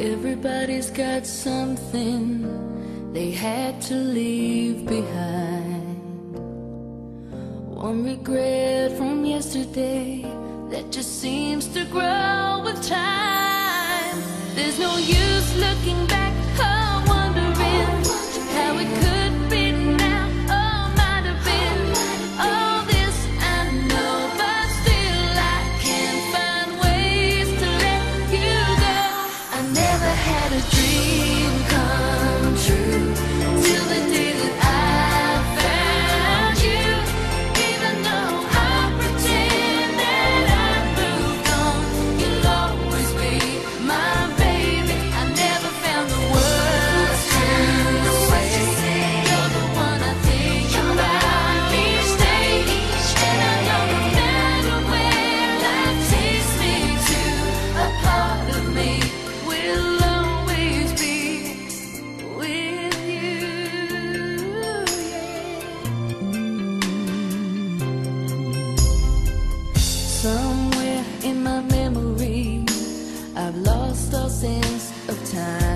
Everybody's got something they had to leave behind. One regret from yesterday that just seems to grow with time. There's no use looking dream. in my memory. I've lost all sense of time.